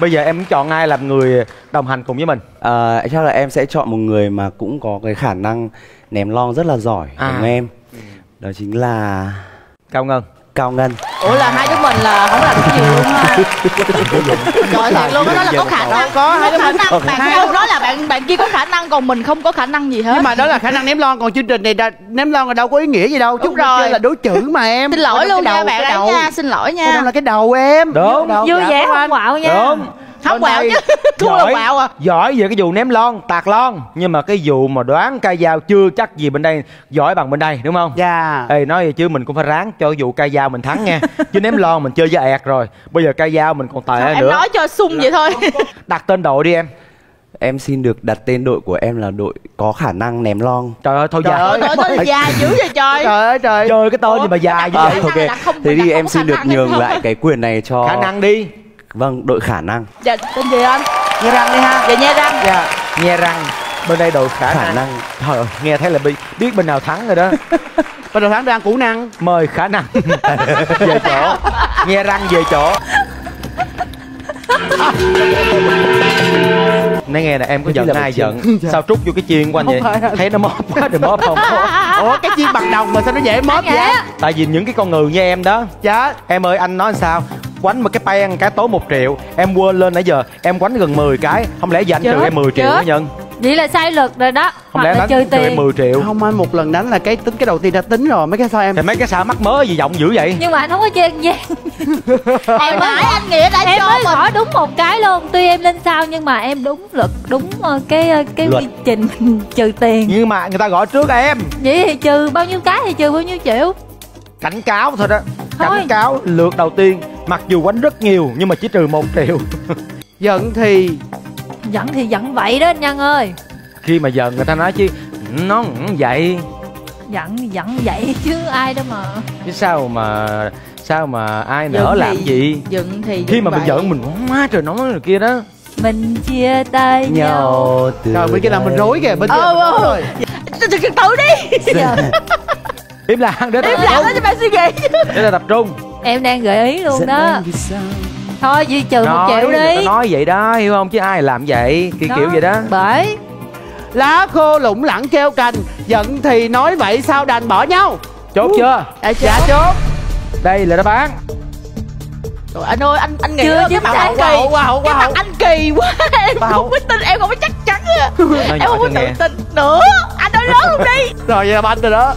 bây giờ em chọn ai làm người đồng hành cùng với mình? Ờ, chắc là em sẽ chọn một người mà cũng có cái khả năng ném lon rất là giỏi À. cùng em. Đó chính là cao ngân cao ngân. Ủa là hai đứa mình là không làm cái gì luôn ha. Trời thiệt luôn đó là có khả năng. Có hai đứa khả mình năng. Bạn không nói là bạn bạn kia có khả năng còn mình không có khả năng gì hết. Nhưng mà đó là khả năng ném lon còn chương trình này đã, ném lon là đâu có ý nghĩa gì đâu. Đúng chút rồi. là đối chữ mà em. Xin lỗi luôn nha bạn cái ấy đầu. nha xin lỗi nha. Là cái đầu em. Đúng. Vui vẻ không quạo nha. Đúng không đây chứ. Thua là giỏi, quẹo à. Giỏi về cái vụ ném lon tạt lon. Nhưng mà cái vụ mà đoán ca dao chưa chắc gì bên đây giỏi bằng bên đây đúng không? Dạ. Ê nói vậy chứ mình cũng phải ráng cho cái vụ ca dao mình thắng nha. Chứ ném lon mình chơi với ẹt rồi. Bây giờ ca dao mình còn tệ em nữa. nói cho sung vậy thôi. Đặt tên đội đi em. Em xin được đặt tên đội của em là đội có khả năng ném lon. Trời ơi thôi Trời già. ơi. trời ơi dài dữ vậy trời. Trời ơi trời. Chơi cái tên gì mà già À, vậy. Năng ok thế thì không em xin được nhường lại cái quyền này cho khả năng đi vâng đội khả năng. Dạ tên gì anh? Nghe răng đi ha. Dạ nha răng. Dạ nghe răng. Bên đây đội khả, khả năng. năng. Trời ơi, nghe thấy là bi- biết bên nào thắng rồi đó. Bắt đầu tháng đang củ năng. Mời khả năng. Về chỗ. Nghe răng về chỗ. Nói nghe nè em có giận là ai giận? Sao trút vô cái chiên của anh vậy? Không anh. Thấy nó móp quá đừng móp không? Ủa cái chiên bằng đồng mà sao nó dễ móp vậy? Tại vì những cái con người như em đó. Dạ. Em ơi anh nói sao Quánh một cái pen cái tốn một triệu. Em quên lên nãy giờ Em quánh gần 10 cái. Không lẽ giờ anh trừ em 10 triệu chết. hả Nhân? Vậy là sai luật rồi đó. Không hoặc lẽ là đánh trừ trừ em tiền. 10 triệu? Không anh một lần đánh là cái tính cái đầu tiên đã tính rồi. Mấy cái sao em Thì mấy cái sao mắc mớ gì giọng dữ vậy? Nhưng mà anh không có chen gian. Hồi nãy anh nghĩa đã em cho mới mình. hỏi đúng một cái luôn. Tuy em lên sau nhưng mà em đúng luật đúng ờ, cái ờ, cái quy trình trừ tiền. Nhưng mà người ta gọi trước em. Vậy thì trừ bao nhiêu cái thì trừ bao nhiêu triệu? Cảnh cáo thôi đó. Thôi. cảnh cáo lượt đầu tiên mặc dù quánh rất nhiều nhưng mà chỉ trừ một triệu giận thì? Giận thì giận vậy đó anh nhân ơi. Khi mà giờ người ta nói chứ nó cũng vậy. Giận thì giận vậy chứ ai đâu mà. Chứ sao mà sao mà ai nỡ Giận làm thì- gì? giận thì khi mà mình giận mình quá trời nói rồi kia đó. Mình chia tay nhau nhau. từ trời bên kia làm mình rối kìa bên kia Ờ, mình ờ. rồi. Từ từ từ đi. Im lặng để tập im lặng trung. đó cho bạn suy nghĩ để ta tập trung em đang gợi ý luôn đó. thôi gì trừ một triệu đi. nói vậy đó hiểu không? Chứ ai làm vậy? Kiểu kiểu vậy đó. bởi. Lá khô lủng lẳng kêu cành giận thì nói vậy sao đành bỏ nhau? Chốt chưa? dạ dạ chốt. đây là đáp án. Trời, anh ơi anh anh nghĩ Chưa cái chính mặt anh kỳ hậu, hậu, qua cái mặt hậu. anh kỳ quá em hậu. không có tin em không có chắc chắn em không có tự nghe. tin nữa. Anh nói lớn luôn đi. Rồi vậy là banh rồi đó